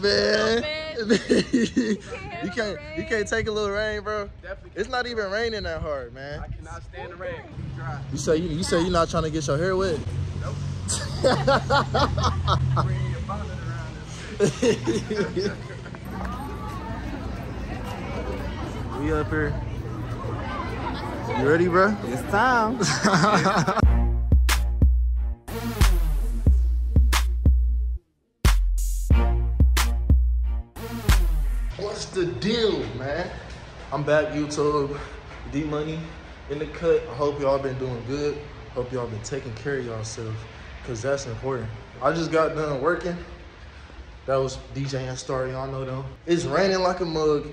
Man, man. you can't you can't take a little rain, bro. It's not even raining that hard, man. I cannot stand the rain. Dry. You say you, you say you're not trying to get your hair wet. Nope. Bring your bonnet around this. We up here. You ready, bro? It's time. What's the deal, man? I'm back, YouTube. D Money in the cut. I hope y'all been doing good. Hope y'all been taking care of yourself, cause that's important. I just got done working. That was DJ and Star, y'all know them. It's raining like a mug.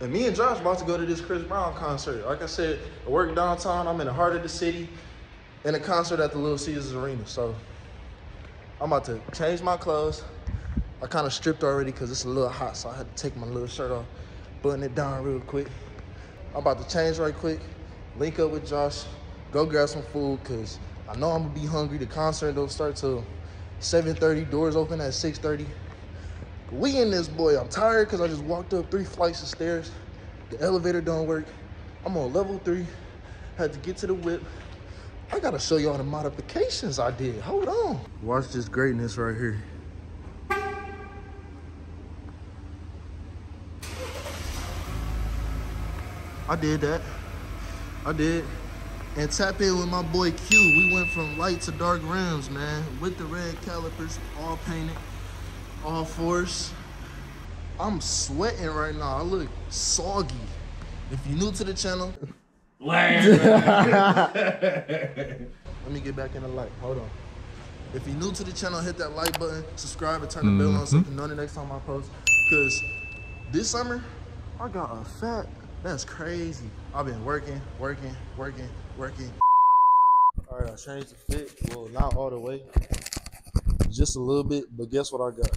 And me and Josh about to go to this Chris Brown concert. Like I said, I work downtown. I'm in the heart of the city, in a concert at the Little Caesars Arena. So I'm about to change my clothes. I kind of stripped already because it's a little hot, so I had to take my little shirt off, button it down real quick. I'm about to change right quick, link up with Josh, go grab some food because I know I'm gonna be hungry. The concert don't start till 7:30. Doors open at 6:30. We in this boy. I'm tired because I just walked up three flights of stairs. The elevator don't work. I'm on level three. Had to get to the whip. I gotta show y'all the modifications I did. Hold on. Watch this greatness right here. I did that. I did. And tap in with my boy Q. We went from light to dark rims, man. With the red calipers, all painted, all force. I'm sweating right now. I look soggy. If you're new to the channel, let me get back in the light. Hold on. If you're new to the channel, hit that like button, subscribe, and turn the bell on so you can mm-hmm. know the next time I post. Cause this summer, I got a fat. That's crazy. I've been working, working, working, working. All right, I changed the fit. Well, not all the way, just a little bit. But guess what I got?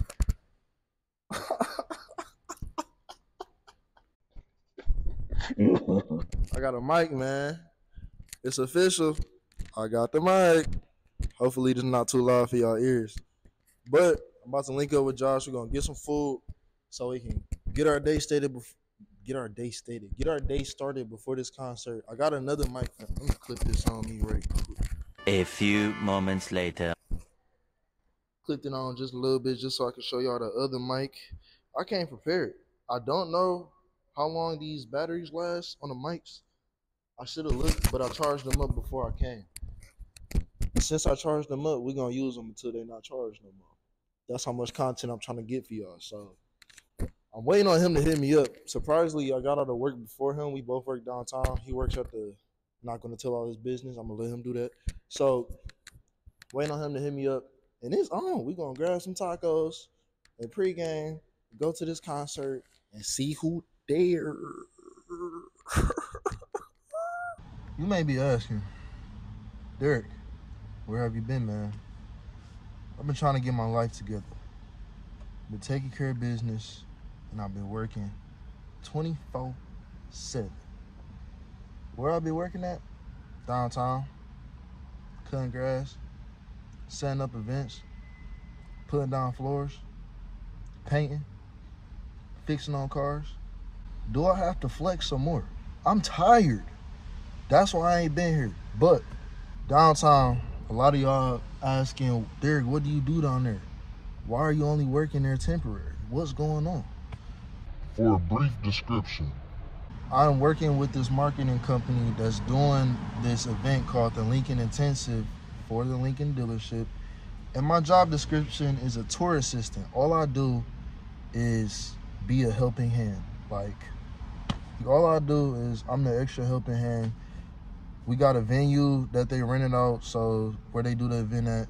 I got a mic, man. It's official. I got the mic. Hopefully, this is not too loud for y'all ears. But I'm about to link up with Josh. We're gonna get some food so we can get our day stated. Bef- get our day stated. Get our day started before this concert. I got another mic. Let me clip this on me right quick. A few moments later. Clipped it on just a little bit just so I can show y'all the other mic. I came prepared. I don't know how long these batteries last on the mics. I should have looked, but I charged them up before I came. Since I charged them up, we're gonna use them until they're not charged no more. That's how much content I'm trying to get for y'all. So I'm waiting on him to hit me up. Surprisingly, I got out of work before him. We both work downtown. He works at the not gonna tell all his business. I'm gonna let him do that. So waiting on him to hit me up. And it's on. we gonna grab some tacos and pregame, go to this concert, and see who you may be asking, Derek, where have you been, man? I've been trying to get my life together. Been taking care of business, and I've been working 24 7. Where I be working at? Downtown, cutting grass, setting up events, putting down floors, painting, fixing on cars. Do I have to flex some more? I'm tired. That's why I ain't been here. But downtown, a lot of y'all asking, Derek, what do you do down there? Why are you only working there temporary? What's going on? For a brief description, I'm working with this marketing company that's doing this event called the Lincoln Intensive for the Lincoln dealership. And my job description is a tour assistant. All I do is be a helping hand. Like, all I do is I'm the extra helping hand. We got a venue that they rented out, so where they do the event at.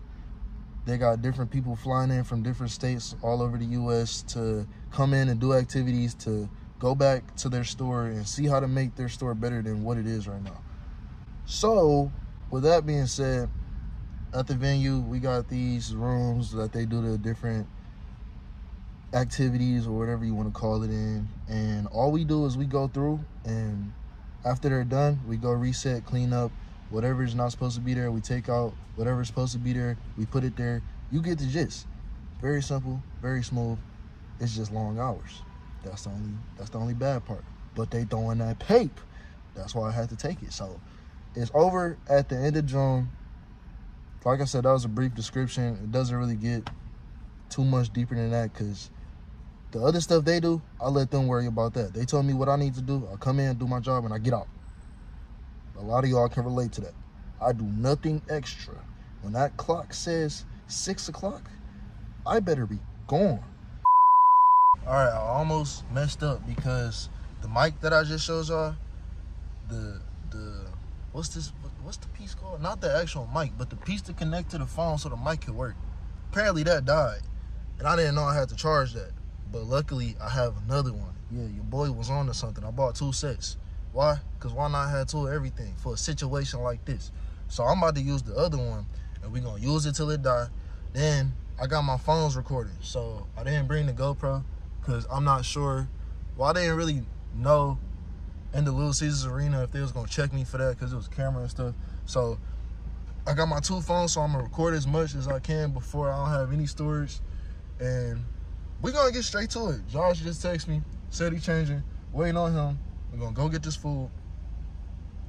They got different people flying in from different states all over the U.S. to come in and do activities to go back to their store and see how to make their store better than what it is right now. So, with that being said, at the venue, we got these rooms that they do the different activities or whatever you want to call it in. And all we do is we go through and after they're done, we go reset, clean up whatever's not supposed to be there. We take out whatever's supposed to be there. We put it there. You get the gist. Very simple, very smooth. It's just long hours. That's the only that's the only bad part. But they throwing that pape. That's why I had to take it. So it's over at the end of June. Like I said, that was a brief description. It doesn't really get too much deeper than that because the other stuff they do, I let them worry about that. They tell me what I need to do. I come in, do my job, and I get out. A lot of y'all can relate to that. I do nothing extra. When that clock says six o'clock, I better be gone. All right, I almost messed up because the mic that I just showed y'all, the the what's this? What's the piece called? Not the actual mic, but the piece to connect to the phone so the mic can work. Apparently that died, and I didn't know I had to charge that. But luckily, I have another one. Yeah, your boy was on to something. I bought two sets. Why? Because why not have two of everything for a situation like this? So I'm about to use the other one, and we're going to use it till it die. Then I got my phones recording. So I didn't bring the GoPro because I'm not sure. Well, I didn't really know in the Little Caesars Arena if they was going to check me for that because it was camera and stuff. So I got my two phones, so I'm going to record as much as I can before I don't have any storage. And we're to get straight to it. Josh just texted me, said he changing, waiting on him. We're gonna go get this food,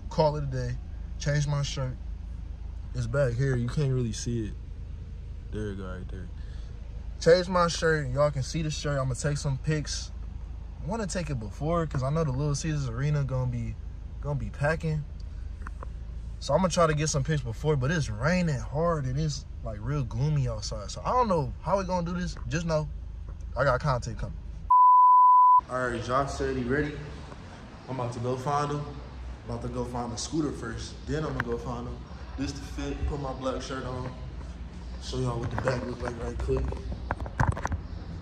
call it a day, change my shirt. It's back here, you can't really see it. There you go, right there. Change my shirt, y'all can see the shirt. I'm gonna take some pics. I wanna take it before, cause I know the Little Caesars Arena gonna be gonna be packing. So I'm gonna try to get some pics before, but it's raining hard and it's like real gloomy outside. So I don't know how we gonna do this. Just know I got content coming. All right, Josh said he ready. I'm about to go find him. About to go find a scooter first. Then I'm gonna go find him. This to fit, put my black shirt on. Show y'all what the back look like right quick.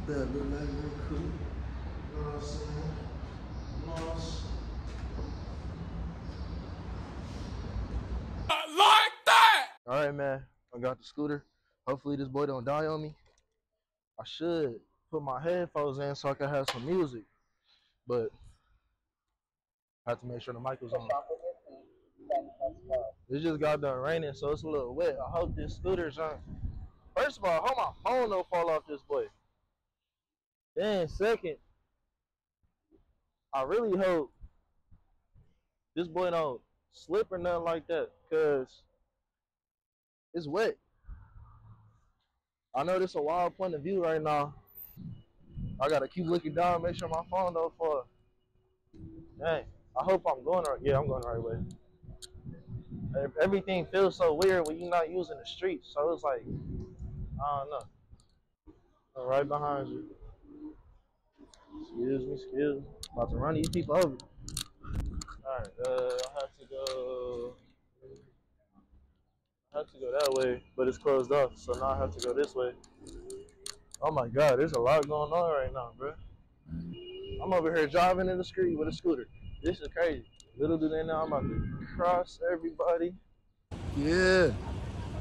That look like real quick. You know what I'm saying? Nice. All right, man. I got the scooter. Hopefully this boy don't die on me. I should put my headphones in so I can have some music. But I have to make sure the mic was on. It just got done raining, so it's a little wet. I hope this scooter's on. First of all, I hope my phone don't fall off this boy. Then second, I really hope this boy don't slip or nothing like that, cause it's wet. I know this a wild point of view right now. I gotta keep looking down, make sure my phone don't fall. Dang. I hope I'm going right. Yeah, I'm going the right way. Everything feels so weird when you're not using the streets. So it's like, I don't know. I'm right behind you. Excuse me, excuse me. About to run these people over. Alright, uh, I have to go. I have to go that way, but it's closed off, so now I have to go this way. Oh my god, there's a lot going on right now, bro. I'm over here driving in the street with a scooter. This is crazy. Little do they know I'm about to cross everybody. Yeah.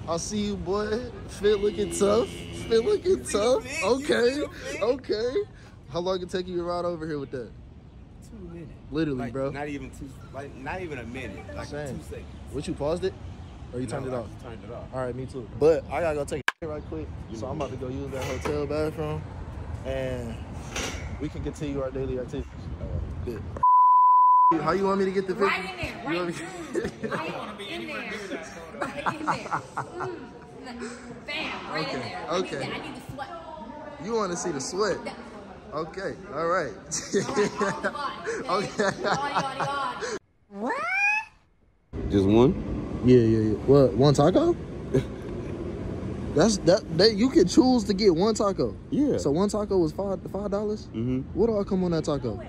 I see you, boy. Fit looking tough. Fit looking tough. Okay. Okay. How long it take you to ride over here with that? Two minutes. Literally, Like, bro. Not even two. Like not even a minute. Like Same. two seconds. What you paused it? Or you turned it I off? just Turned it off. All right, me too. But I gotta go take a right quick. So I'm about to go use that hotel bathroom, and we can continue our daily activities. Good. How you want me to get the picture? Right in there, right You in want there. me- Right in there. Right in there. Mm. Bam, right in Okay, there. I need okay. I need the sweat. You want to see the sweat? That- Okay, all right. All right, all. Okay. Yadi, yadi, yadi. Just one? Yeah, yeah, yeah. What? One taco? That's that. That you can choose to get one taco. Yeah. So one taco was five five dollars. Mm-hmm. What do I come on that taco?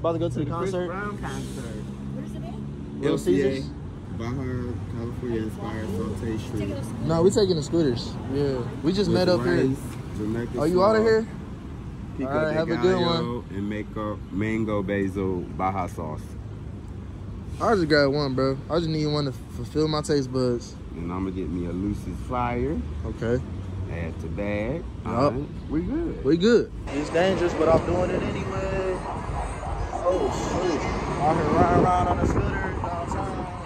About to go to the concert. Brown concert. Where's it at? Little Caesars. Baja, California inspired saute Taking shrimp. a. No, we taking the scooters. Yeah, we just met up here. Jamaican Are you out of sauce, here? Pico All right, de have a good one. And mango, mango basil Baja sauce. I just grabbed one, bro. I just need one to fulfill my taste buds. And I'm gonna get me a Lucy's flyer Okay. Add to bag. Yup. Alright, We good. We good. It's dangerous, but I'm doing it anyway. Oh shoot. Out here riding around on the scooter downtown. You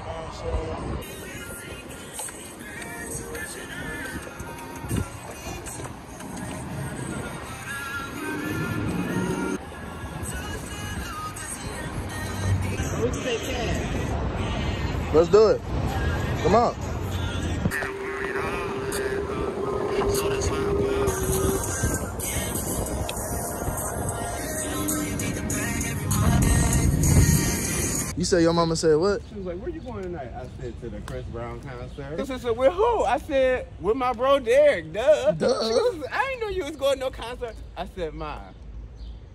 know what I'm saying? Let's do it. Come on. You say your mama said what? She was like, where you going tonight? I said, to the Chris Brown concert. She said, with who? I said, with my bro Derek, duh. Duh. She was, I didn't know you was going to no concert. I said, Ma,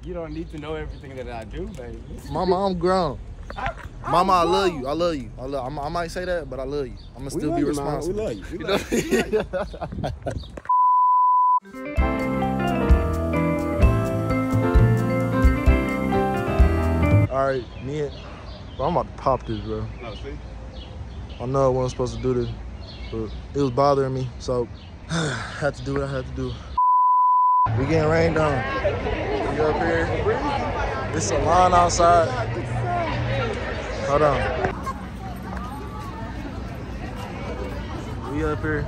you don't need to know everything that I do, baby. Mama, I'm grown. I, Mama, I love you. I love you. I love. I'm, I might say that, but I love you. I'm gonna We still be you, responsible. We love you. We love you. We love you. All right, me and bro, I'm about to pop this, bro. No, see? I know I wasn't supposed to do this, but it was bothering me, so I had to do what I had to do. We getting rained on. We up here. It's a line outside. Hold on. We up here.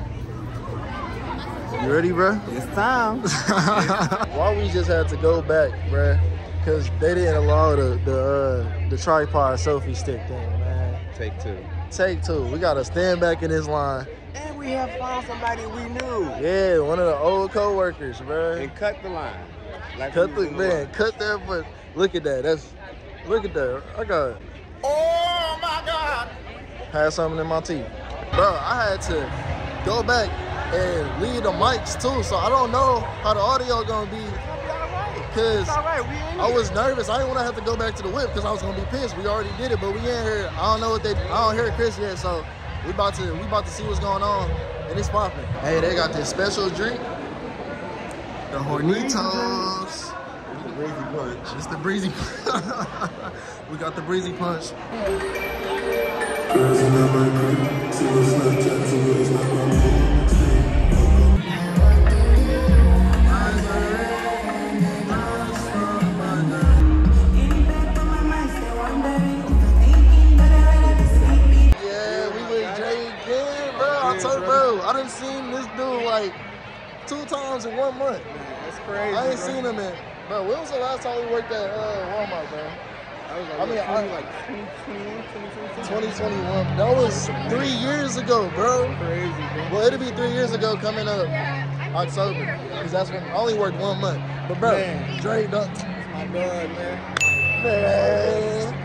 You ready, bro? It's time. Why we just had to go back, bruh? Cause they didn't allow the the uh, the tripod selfie stick thing, man. Take two. Take two. We gotta stand back in this line. And we have found somebody we knew. Yeah, one of the old co-workers, bruh. And cut the line. Like Cut we the man, line. cut that. But look at that. That's look at that. I got Oh my God. had something in my teeth, bro. I had to go back and leave the mics too, so I don't know how the audio gonna be. Cause It's all right. We I here. was nervous. I didn't want to have to go back to the whip because I was gonna be pissed. We already did it, but we ain't heard. I don't know what they. I don't hear Chris yet, so we about to we about to see what's going on, and it's popping. Hey, they got this special drink, the Hornitos. Crazy punch. It's the breezy. we got the breezy punch. Seen this dude like two times in one month. That's crazy. I ain't bro. seen him in. Bro, when was the last time we worked at uh, Walmart, bro? I was like, I mean, I- 20, like 2021, 2021. That was three years ago, bro. Crazy, bro. Well, it'll be three years ago coming up October, because that's when I only worked one month. But bro, Man. Dre done. My God, man. Man.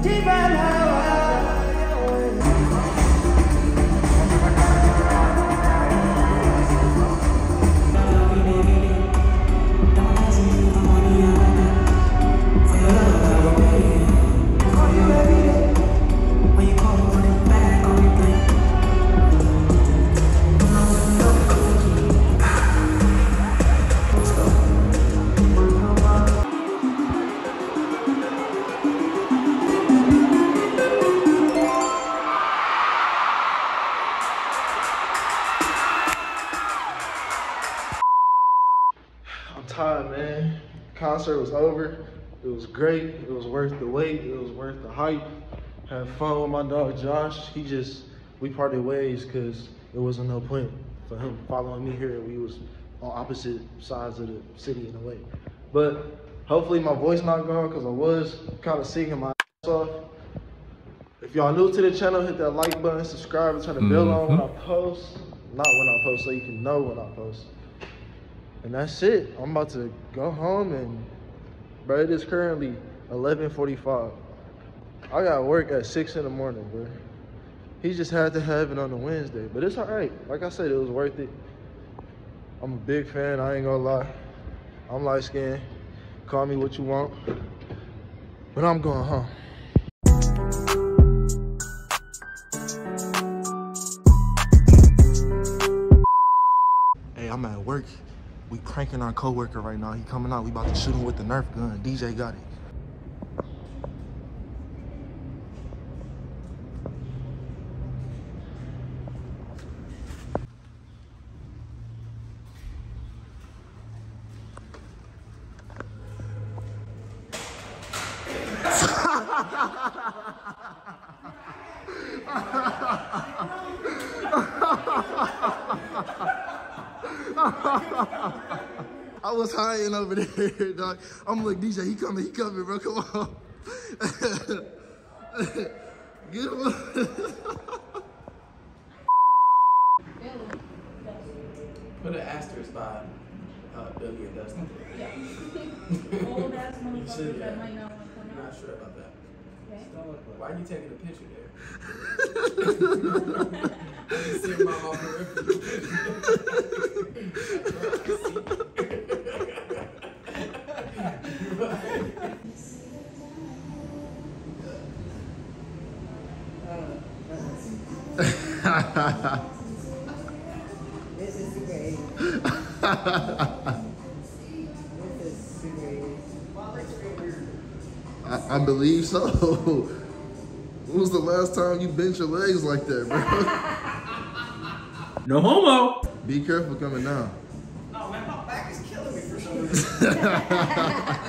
I'm tired, man. Concert was over. It was great. It was worth the wait. It was worth the hype. Had fun with my dog Josh. He just we parted ways because there wasn't no point for him following me here. We was on opposite sides of the city in a way. But hopefully my voice not gone because I was kind of singing my ass off. If y'all new to the channel, hit that like button, subscribe, and turn the bell on when I mm-hmm. post. Not when I post, so you can know when I post. And that's it. I'm about to go home and bro, it is currently 11:45. I got work at six in the morning, bro. He just had to have it on a Wednesday, but it's all right. Like I said, it was worth it. I'm a big fan. I ain't gonna lie. I'm light skinned. Call me what you want, but I'm going home. Hey, I'm at work. We cranking our coworker right now. He coming out. We about to shoot him with the Nerf gun. DJ got it. I was hiding over there, dog. I'm like, DJ, he coming, he coming, bro. Come on. Get him. Put an asterisk by uh, Billy and Dustin. Yeah. Old ass motherfuckers should, that might not want to come I'm not sure about that. Why are you taking a picture there? Believe so. when was the last time you bent your legs like that, bro? No homo. Be careful coming down. Oh man, my back is killing me for some reason.